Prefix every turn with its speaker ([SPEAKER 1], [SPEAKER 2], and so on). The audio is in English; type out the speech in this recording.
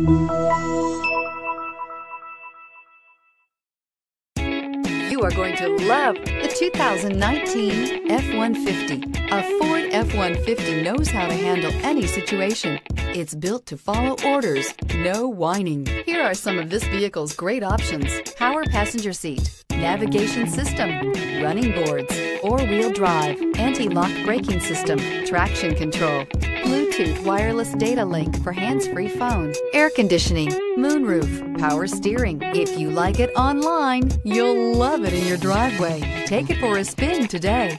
[SPEAKER 1] You are going to love the 2019 F-150. A Ford F-150 knows how to handle any situation. It's built to follow orders, no whining. Here are some of this vehicle's great options. Power passenger seat, navigation system, running boards, four-wheel drive, anti-lock braking system, traction control, Bluetooth wireless data link for hands-free phone, air conditioning, moonroof, power steering. If you like it online, you'll love it in your driveway. Take it for a spin today.